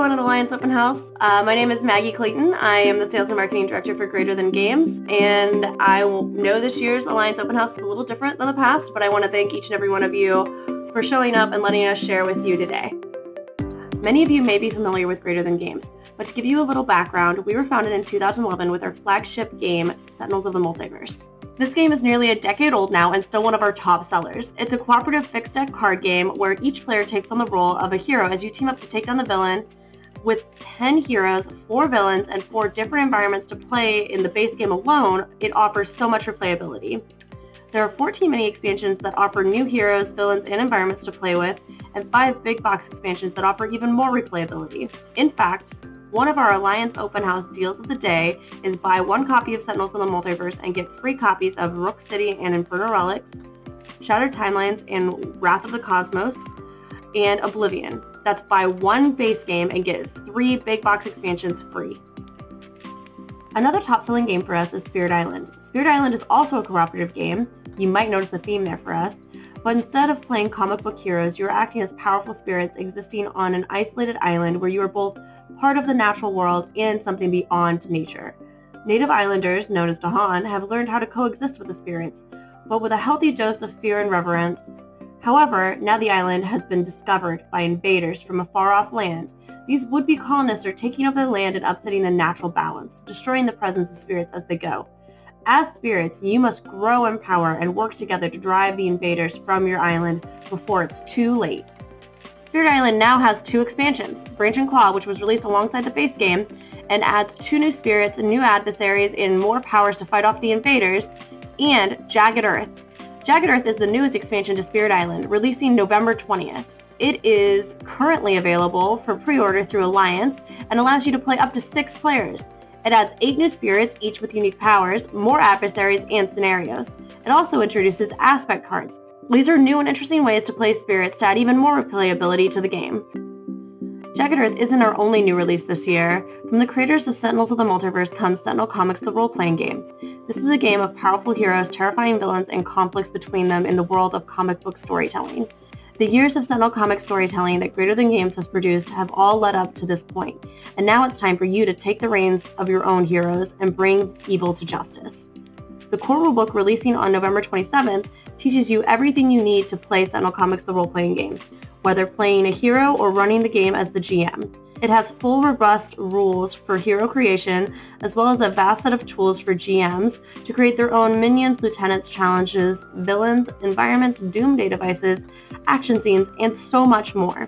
everyone at Alliance Open House. Uh, my name is Maggie Clayton. I am the Sales and Marketing Director for Greater Than Games, and I know this year's Alliance Open House is a little different than the past, but I want to thank each and every one of you for showing up and letting us share with you today. Many of you may be familiar with Greater Than Games, but to give you a little background, we were founded in 2011 with our flagship game, Sentinels of the Multiverse. This game is nearly a decade old now and still one of our top sellers. It's a cooperative fixed deck card game where each player takes on the role of a hero as you team up to take down the villain with 10 heroes, 4 villains, and 4 different environments to play in the base game alone, it offers so much replayability. There are 14 mini expansions that offer new heroes, villains, and environments to play with, and 5 big box expansions that offer even more replayability. In fact, one of our Alliance Open House deals of the day is buy one copy of Sentinels of the Multiverse and get free copies of Rook City and Infernal Relics, Shattered Timelines and Wrath of the Cosmos, and Oblivion. That's buy one base game and get three big box expansions free. Another top selling game for us is Spirit Island. Spirit Island is also a cooperative game. You might notice a theme there for us. But instead of playing comic book heroes, you are acting as powerful spirits existing on an isolated island where you are both part of the natural world and something beyond nature. Native islanders, known as Dahan, have learned how to coexist with the spirits, but with a healthy dose of fear and reverence. However, now the island has been discovered by invaders from a far-off land. These would-be colonists are taking over the land and upsetting the natural balance, destroying the presence of spirits as they go. As spirits, you must grow in power and work together to drive the invaders from your island before it's too late. Spirit Island now has two expansions, Branch and Claw, which was released alongside the base game, and adds two new spirits, and new adversaries, and more powers to fight off the invaders, and Jagged Earth. Jagged Earth is the newest expansion to Spirit Island, releasing November 20th. It is currently available for pre-order through Alliance and allows you to play up to six players. It adds eight new spirits, each with unique powers, more adversaries, and scenarios. It also introduces aspect cards, these are new and interesting ways to play spirits to add even more replayability to the game. Jagged Earth isn't our only new release this year. From the creators of Sentinels of the Multiverse comes Sentinel Comics the role-playing game. This is a game of powerful heroes, terrifying villains, and conflicts between them in the world of comic book storytelling. The years of Sentinel comic storytelling that Greater Than Games has produced have all led up to this point, and now it's time for you to take the reins of your own heroes and bring evil to justice. The core rulebook releasing on November 27th teaches you everything you need to play Sentinel Comics the role-playing game, whether playing a hero or running the game as the GM. It has full robust rules for hero creation, as well as a vast set of tools for GMs to create their own minions, lieutenants, challenges, villains, environments, doomsday devices, action scenes, and so much more.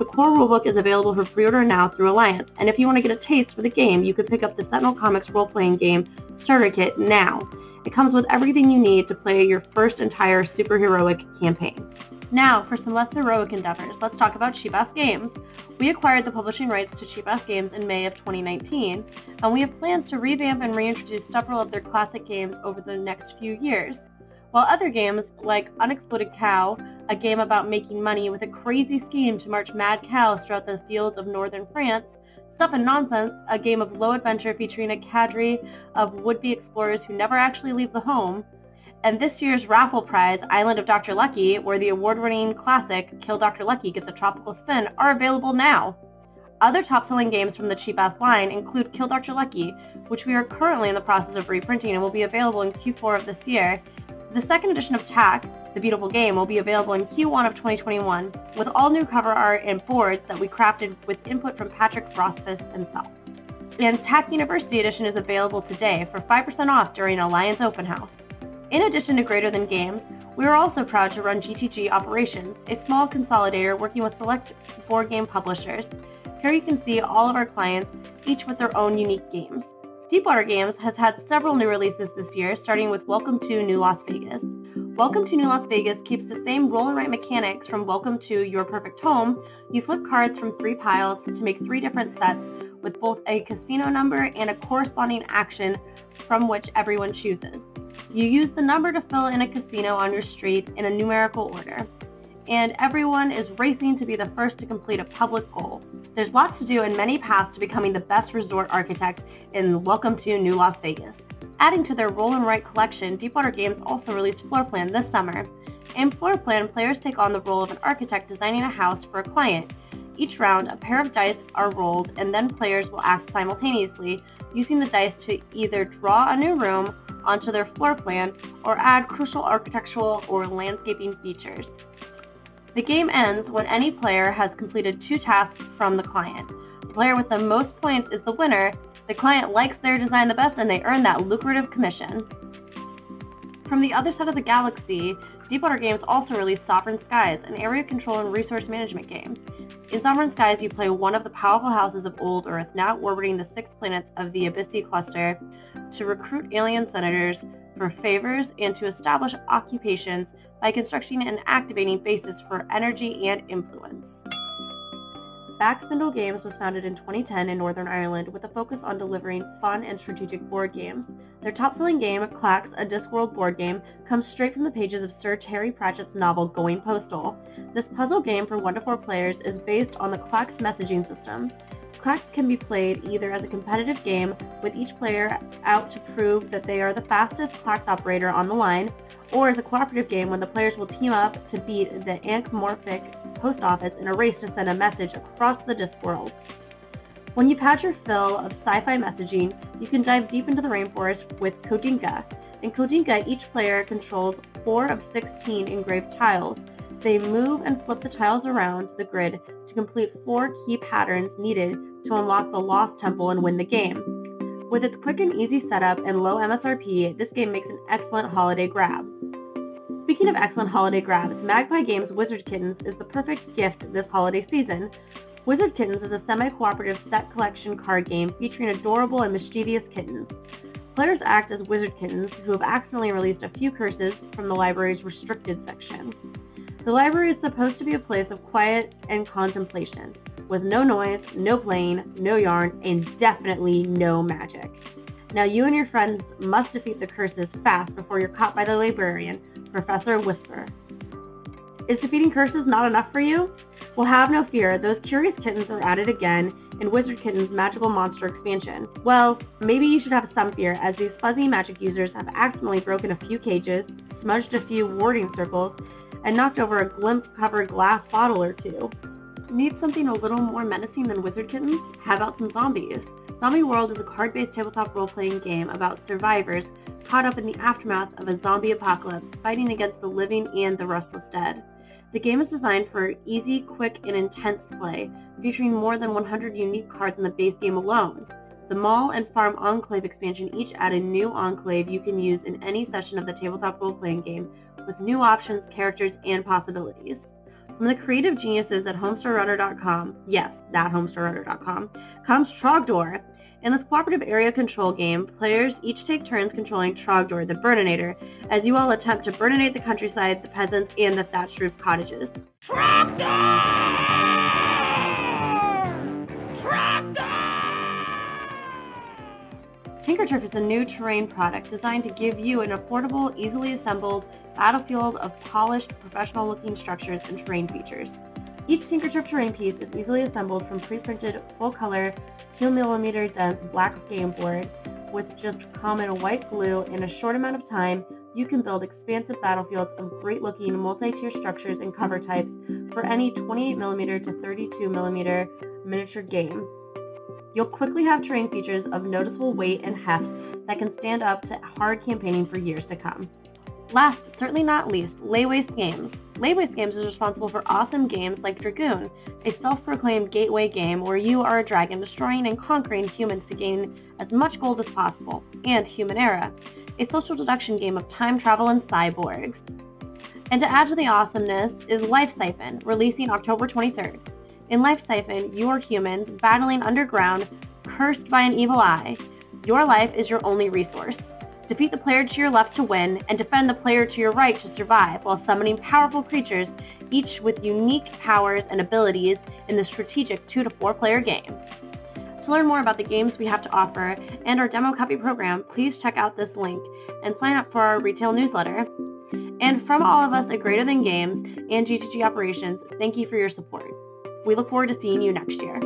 The core rulebook is available for pre-order now through Alliance, and if you want to get a taste for the game, you can pick up the Sentinel Comics role-playing game starter kit now. It comes with everything you need to play your first entire superheroic campaign. Now, for some less heroic endeavors, let's talk about Cheapass Games. We acquired the publishing rights to Cheapass Games in May of 2019, and we have plans to revamp and reintroduce several of their classic games over the next few years. While other games, like Unexploded Cow, a game about making money with a crazy scheme to march mad cows throughout the fields of northern France, Stuff and Nonsense, a game of low adventure featuring a cadre of would-be explorers who never actually leave the home, and this year's raffle prize, Island of Dr. Lucky, where the award-winning classic Kill Dr. Lucky gets a tropical spin, are available now. Other top-selling games from the Cheapass line include Kill Dr. Lucky, which we are currently in the process of reprinting and will be available in Q4 of this year. The second edition of Tak, the Beautiful Game will be available in Q1 of 2021 with all new cover art and boards that we crafted with input from Patrick Rothfuss himself. And Tak University Edition is available today for 5% off during Alliance Open House. In addition to Greater Than Games, we are also proud to run GTG Operations, a small consolidator working with select board game publishers. Here you can see all of our clients, each with their own unique games. Deepwater Games has had several new releases this year, starting with Welcome to New Las Vegas. Welcome to New Las Vegas keeps the same roll and write mechanics from Welcome to Your Perfect Home. You flip cards from three piles to make three different sets with both a casino number and a corresponding action from which everyone chooses. You use the number to fill in a casino on your street in a numerical order. And everyone is racing to be the first to complete a public goal. There's lots to do and many paths to becoming the best resort architect in Welcome to New Las Vegas. Adding to their roll and write collection, Deepwater Games also released Floor Plan this summer. In Floor Plan, players take on the role of an architect designing a house for a client. Each round, a pair of dice are rolled, and then players will act simultaneously, using the dice to either draw a new room onto their floor plan or add crucial architectural or landscaping features. The game ends when any player has completed two tasks from the client. The player with the most points is the winner. The client likes their design the best and they earn that lucrative commission. From the other side of the galaxy, Deepwater Games also released Sovereign Skies, an area control and resource management game. In Sovereign Skies, you play one of the powerful houses of old Earth, now orbiting the six planets of the Abyssi cluster, to recruit alien senators for favors and to establish occupations by constructing and activating bases for energy and influence. Backspindle Games was founded in 2010 in Northern Ireland with a focus on delivering fun and strategic board games. Their top-selling game, Clacks, a Discworld board game, comes straight from the pages of Sir Terry Pratchett's novel Going Postal. This puzzle game for 1 to 4 players is based on the Clacks messaging system. Clacks can be played either as a competitive game, with each player out to prove that they are the fastest Clacks operator on the line, or as a cooperative game when the players will team up to beat the Ankh-Morpork post office in a race to send a message across the Discworld. When you've had your fill of sci-fi messaging, you can dive deep into the rainforest with Codinca. In Codinca, each player controls 4 of 16 engraved tiles. They move and flip the tiles around the grid to complete 4 key patterns needed to unlock the Lost Temple and win the game. With its quick and easy setup and low MSRP, this game makes an excellent holiday grab. Speaking of excellent holiday grabs, Magpie Games Wizard Kittens is the perfect gift this holiday season. Wizard Kittens is a semi-cooperative set collection card game featuring adorable and mischievous kittens. Players act as wizard kittens who have accidentally released a few curses from the library's restricted section. The library is supposed to be a place of quiet and contemplation, with no noise, no playing, no yarn, and definitely no magic. Now you and your friends must defeat the curses fast before you're caught by the librarian, Professor Whisper. Is defeating curses not enough for you? Well, have no fear, those curious kittens are added again in Wizard Kitten's Magical Monster expansion. Well, maybe you should have some fear, as these fuzzy magic users have accidentally broken a few cages, smudged a few warding circles, and knocked over a glimp-covered glass bottle or two. Need something a little more menacing than Wizard Kittens? How about some zombies? Zombie World is a card-based tabletop role-playing game about survivors caught up in the aftermath of a zombie apocalypse, fighting against the living and the restless dead. The game is designed for easy, quick, and intense play, featuring more than 100 unique cards in the base game alone. The Mall and Farm Enclave expansion each add a new enclave you can use in any session of the tabletop role-playing game, with new options, characters, and possibilities. From the creative geniuses at HomestarRunner.com, yes, that HomestarRunner.com, comes Trogdor, in this cooperative area control game, players each take turns controlling Trogdor, the Burninator, as you all attempt to burninate the countryside, the peasants, and the thatched roof cottages. Trogdor! Trogdor! Tinkerturf is a new terrain product designed to give you an affordable, easily assembled battlefield of polished, professional-looking structures and terrain features. Each Tinkerturf terrain piece is easily assembled from pre-printed, full-color, 2mm dense black game board. With just common white glue in a short amount of time, you can build expansive battlefields of great-looking multi-tier structures and cover types for any 28mm to 32mm miniature game. You'll quickly have terrain features of noticeable weight and heft that can stand up to hard campaigning for years to come. Last but certainly not least, Laywaste Games. Laywaste Games is responsible for awesome games like Dragoon, a self-proclaimed gateway game where you are a dragon destroying and conquering humans to gain as much gold as possible, and Human Era, a social deduction game of time travel and cyborgs. And to add to the awesomeness is Life Siphon, releasing October 23rd. In Life Siphon, you are humans battling underground, cursed by an evil eye. Your life is your only resource. Defeat the player to your left to win, and defend the player to your right to survive, while summoning powerful creatures, each with unique powers and abilities in the strategic 2 to 4 player game. To learn more about the games we have to offer and our demo copy program, please check out this link and sign up for our retail newsletter. And from all of us at Greater Than Games and GTG Operations, thank you for your support. We look forward to seeing you next year.